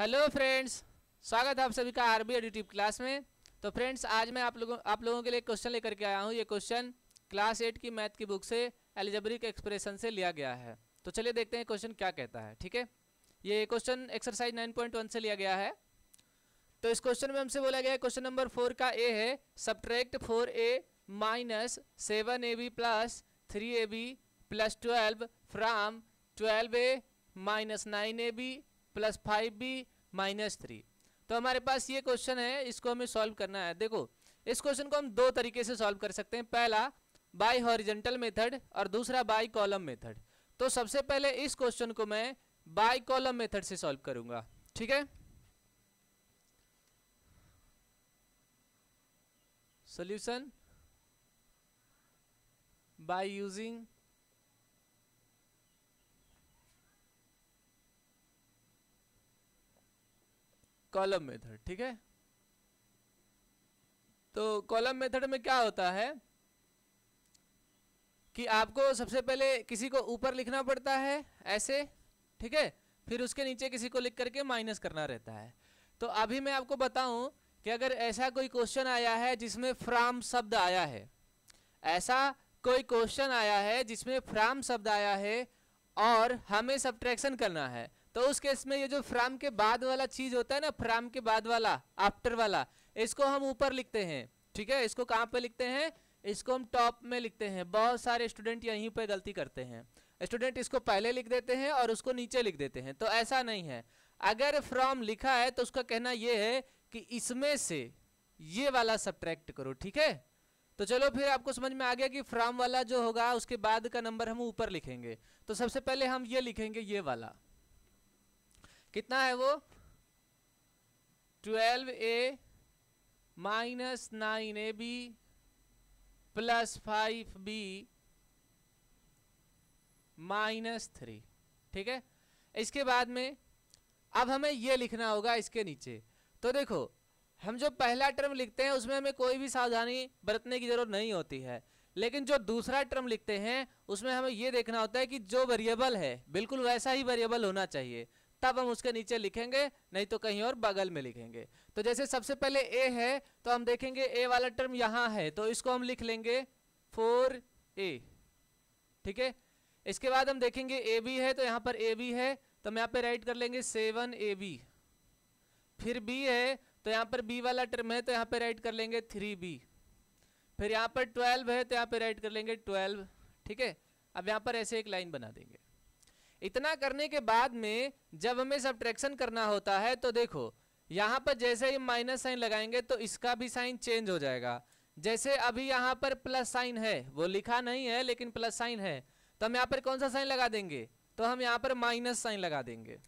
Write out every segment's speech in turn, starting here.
Hello friends, स्वागत है आप सभी का आरबी एडिटिव क्लास में। तो फ्रेंड्स, आज मैं आप लोगों आप लोगों के लिए क्वेश्चन लेकर के आया हूँ। ये क्वेश्चन क्लास एट की मैथ की बुक से एलिजबरिक एक्सप्रेशन से लिया गया है। तो चलिए देखते हैं क्वेश्चन क्या कहता है, ठीक है? ये क्वेश्चन एक्सरसाइज 9.1 से लिया गया है। तो इस क्वेश्चन में हमसे बोला गया है, क्वेश्चन नंबर फोर का ए है subtract four a minus seven a b plus three a b plus twelve from twelve a minus nine a b plus five b minus three. तो हमारे पास ये क्वेश्चन है, इसको हमें सॉल्व करना है। देखो, इस क्वेश्चन को हम दो तरीके से सॉल्व कर सकते हैं। पहला, बाय हॉरिजेंटल मेथड और दूसरा, बाय कॉलम मेथड। तो सबसे पहले इस क्वेश्चन को मैं बाय कॉलम मेथड से सॉल्व करूँगा। ठीक है? solution by using column method, ठीक है? तो कॉलम मेथड में क्या होता है कि आपको सबसे पहले किसी को ऊपर लिखना पड़ता है, ऐसे, ठीक है? फिर उसके नीचे किसी को लिख करके माइनस करना रहता है। तो अभी मैं आपको बताऊँ कि अगर ऐसा कोई क्वेश्चन आया है जिसमें फ्राम शब्द आया है, ऐसा कोई क्वेश्चन आया है जिसमें फ्राम शब्द आया है और हमें सब्ट्रैक्शन करना है तो उस केस में ये जो फ्राम के बाद वाला चीज़ होता है ना, फ्राम के बाद वाला, आफ्टर वाला, इसको हम ऊपर लिखते हैं, ठीक है? इसको कहाँ पे लिखते हैं? इसको हम टॉप में लिखते हैं। बहुत सारे स्टूडेंट यहीं पे गलती करते हैं। स्टूडेंट इसको पहले लिख देते हैं और उसको नीचे लिख देते हैं। तो ऐसा नहीं है। अगर फ्रॉम लिखा है तो उसका कहना यह है कि इसमें से ये वाला सब्ट्रैक्ट करो, ठीक है? तो चलो फिर आपको समझ में आ गया कि फ्राम वाला जो होगा, उसके बाद का नंबर हम ऊपर लिखेंगे। तो सबसे पहले हम ये लिखेंगे ये वाला। कितना है वो? Twelve a minus nine a b plus five b minus three. ठीक है? इसके बाद में अब हमें ये लिखना होगा इसके नीचे। तो देखो, हम जो पहला टर्म लिखते हैं, उसमें हमें कोई भी सावधानी बरतने की ज़रूरत नहीं होती है। लेकिन जो दूसरा टर्म लिखते हैं, उसमें हमें यह देखना होता है कि जो वेरिएबल है, बिल्कुल वैसा ही वेरिएबल होना चाहिए। तब हम उसके नीचे लिखेंगे, नहीं तो कहीं और बगल में लिखेंगे। तो जैसे सबसे पहले ए है तो हम देखेंगे ए वाला टर्म यहाँ है तो इसको हम लिख लेंगे फोर ए। ठीक है? इसके बाद हम देखेंगे ए बी है तो यहाँ पर ए बी है तो हम यहाँ पे राइट कर लेंगे सेवन ए बी। फिर बी है तो यहाँ पर बी वाला टर्म है तो यहाँ पे राइट कर लेंगे थ्री बी। फिर यहाँ पर ट्वेल्व है तो यहाँ पे राइट कर लेंगे ट्वेल्व। ठीक है? अब यहाँ पर ऐसे एक लाइन बना देंगे। इतना करने के बाद में जब हमें सब्ट्रैक्शन करना होता है तो देखो, यहाँ पर जैसे ही माइनस साइन लगाएँगे तो इसका भी साइन चेंज हो जाएगा। जैसे अभी यहाँ पर प्लस साइन है, वो लिखा नहीं है, लेकिन प्लस साइन है तो हम यहाँ पर कौन सा साइन लगा देंगे? तो हम यहाँ पर माइनस साइन लगा देंगे।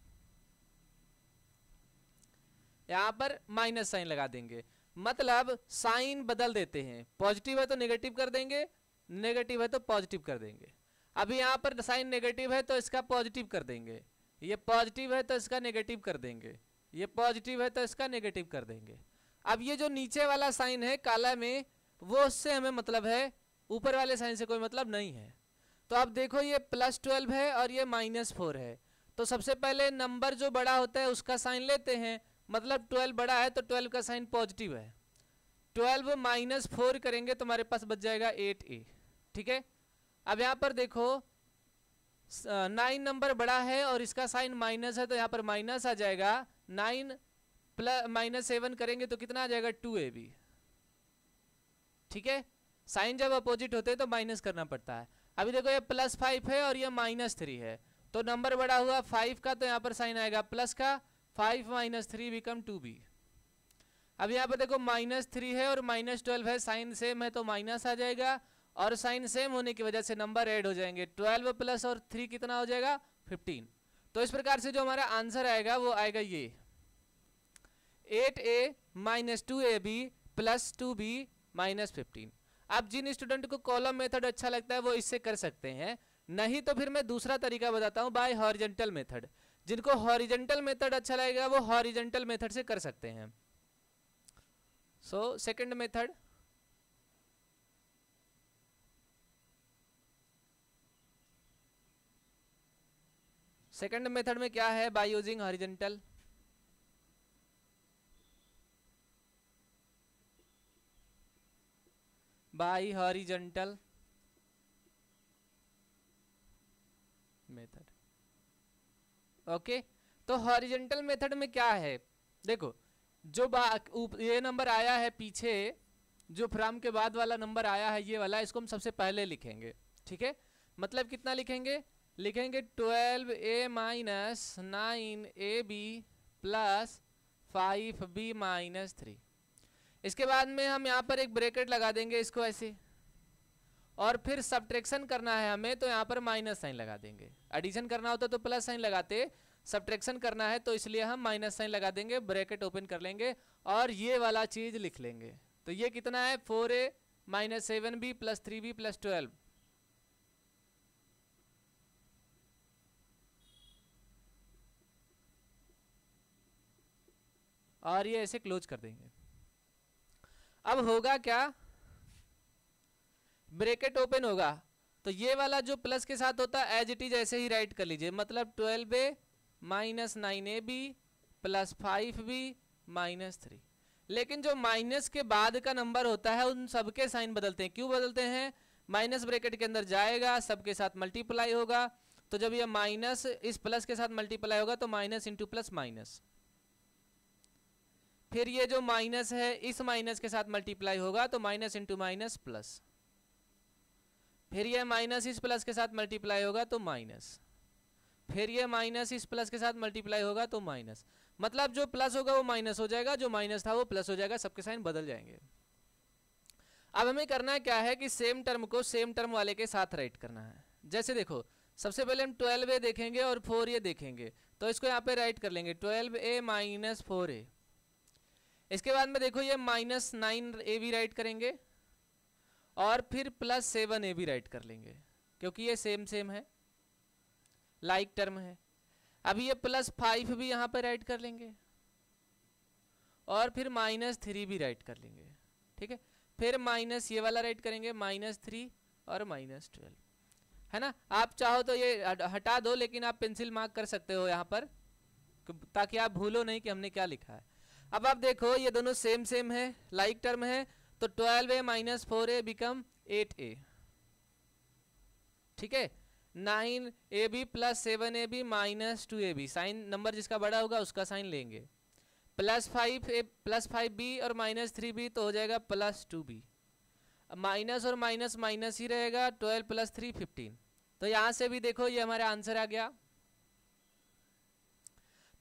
यहाँ पर माइनस साइन लगा देंगे। मतलब साइन बदल देते हैं। पॉजिटिव है तो नेगेटिव कर देंगे नेगेटिव है तो पॉजिटिव कर देंगे। अभी यहाँ पर साइन नेगेटिव है तो इसका पॉजिटिव कर देंगे। ये पॉजिटिव है तो इसका नेगेटिव कर देंगे। ये पॉजिटिव है तो इसका नेगेटिव कर देंगे। अब ये जो नीचे वाला साइन है, काला में, वो उससे हमें मतलब है, ऊपर वाले साइन से कोई मतलब नहीं है। तो अब देखो ये प्लस ट्वेल्व है और ये माइनस फोर है। तो सबसे पहले नंबर जो बड़ा होता है, उसका साइन लेते हैं। मतलब ट्वेल्व बड़ा है तो ट्वेल्व का साइन पॉजिटिव है। ट्वेल्व माइनस फोर करेंगे तो हमारे पास बच जाएगा एट ए ठीक है? अब यहाँ पर देखो नाइन नंबर बड़ा है और इसका साइन माइनस है तो यहाँ पर माइनस आ जाएगा। नाइन प्लस माइनस सेवन करेंगे तो कितना आ जाएगा? टू ए बी ठीक है? साइन जब अपोजिट होते हैं तो माइनस करना पड़ता है। अभी देखो, ये प्लस फाइव है और ये माइनस थ्री है। तो नंबर बड़ा हुआ फाइव का तो यहाँ पर साइन आएगा प्लस का। Five minus three become two b अब यहाँ पर देखो माइनस थ्री है और माइनस ट्वेल्व है। साइन सेम है तो माइनस आ जाएगा। और साइन सेम होने की वजह से नंबर ऐड हो जाएँगे। ट्वेल्व प्लस और थ्री कितना हो जाएगा? फिफ्टीन तो इस प्रकार से जो हमारा आंसर आएगा, वो आएगा ये। Eight a minus two a b plus two b minus fifteen अब जिन स्टूडेंट को कॉलम मेथड अच्छा लगता है, वो इससे कर सकते हैं। नहीं तो फिर मैं दूसरा तरीका बताता हूँ बाय हॉरिजेंटल मेथड जिनको हॉरिजेंटल मेथड अच्छा लगेगा, वो हॉरिजेंटल मेथड से कर सकते हैं। So second method second method में क्या है by using horizontal by horizontal method okay तो हॉरिजेंटल मेथड में क्या है? देखो, जो ये नंबर आया है पीछे, जो फ्राम के बाद वाला नंबर आया है, ये वाला, इसको हम सबसे पहले लिखेंगे। ठीक है? मतलब कितना लिखेंगे? लिखेंगे twelve a minus nine a b plus five b minus three. इसके बाद में हम यहाँ पर एक ब्रेकेट लगा देंगे इसको ऐसे। और फिर सब्ट्रैक्शन करना है हमें तो यहाँ पर माइनस साइन लगा देंगे। एडिशन करना होता तो प्लस साइन लगाते, सब्ट्रैक्शन करना है तो इसलिए हम माइनस साइन लगा देंगे, ब्रैकेट ओपन कर लेंगे और ये वाला चीज़ लिख लेंगे। तो ये कितना है? Four a minus seven b plus three b plus twelve. और ये ऐसे क्लोज कर देंगे। अब होगा क्या? ब्रेकेट ओपन होगा। तो ये वाला जो प्लस के साथ होता है एज इट इज़ ऐसे ही राइट कर लीजिए। मतलब twelve a minus nine a b plus five b minus three लेकिन जो माइनस के बाद का नंबर होता है, उन सबके साइन बदलते हैं। क्यों बदलते हैं? माइनस ब्रेकेट के अंदर जाएगा, सबके साथ मल्टीप्लाई होगा। तो जब ये माइनस इस प्लस के साथ मल्टीप्लाई होगा तो माइनस इंटू प्लस माइनस फिर ये जो माइनस है, इस माइनस के साथ मल्टीप्लाई होगा तो माइनस इंटू माइनस प्लस फिर ये माइनस इस प्लस के साथ मल्टीप्लाई होगा तो माइनस फिर ये माइनस इस प्लस के साथ मल्टीप्लाई होगा तो माइनस मतलब जो प्लस होगा, वो माइनस हो जाएगा, जो माइनस था, वो प्लस हो जाएगा, सबके साइन बदल जाएँगे। अब हमें करना क्या है कि सेम टर्म को सेम टर्म वाले के साथ राइट करना है। जैसे देखो, सबसे पहले हम ट्वेल्व ए देखेंगे और फोर ए देखेंगे। तो इसको यहाँ पे राइट कर लेंगे twelve a minus four a इसके बाद में देखो ये माइनस नाइन ए भी राइट करेंगे और फिर प्लस सेवन ए भी राइट कर लेंगे, क्योंकि ये सेम सेम है लाइक like टर्म है। अभी ये प्लस फाइव भी यहाँ पर राइट कर लेंगे और फिर माइनस थ्री भी राइट कर लेंगे, ठीक है? फिर माइनस ये वाला राइट करेंगे माइनस थ्री और माइनस ट्वेल्व है ना? आप चाहो तो ये हटा दो, लेकिन आप पेंसिल मार्क कर सकते हो यहाँ पर, ताकि आप भूलो नहीं कि हमने क्या लिखा है। अब आप देखो, ये दोनों सेम सेम है लाइक टर्म है तो twelve a minus four a become eight a ठीक है? Nine a b plus seven a b minus two a b sign number जिसका बड़ा होगा, उसका साइन लेंगे। Plus five a plus five b और माइनस थ्री बी तो हो जाएगा प्लस टू बी माइनस और माइनस माइनस ही रहेगा ट्वेल्व प्लस थ्री फिफ्टीन तो यहाँ से भी देखो, ये हमारा आंसर आ गया।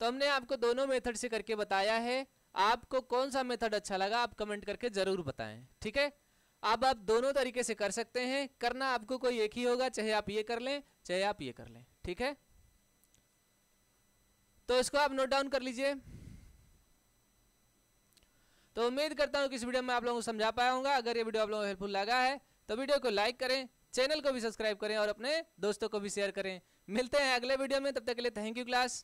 तो हमने आपको दोनों मेथड से करके बताया है। आपको कौन सा मेथड अच्छा लगा, आप कमेंट करके ज़रूर बताएँ, ठीक है? अब आप दोनों तरीके से कर सकते हैं, करना आपको कोई एक ही होगा, चाहे आप ये कर लें, चाहे आप ये कर लें, ठीक है? तो इसको आप नोट डाउन कर लीजिए। तो उम्मीद करता हूँ कि इस वीडियो में आप लोगों को समझा पाया होगा। अगर ये वीडियो आप लोगों को हेल्पफुल लगा है तो वीडियो को लाइक करें चैनल को भी सब्सक्राइब करें और अपने दोस्तों को भी शेयर करें। मिलते हैं अगले वीडियो में, तब तक के लिए थैंक यू क्लास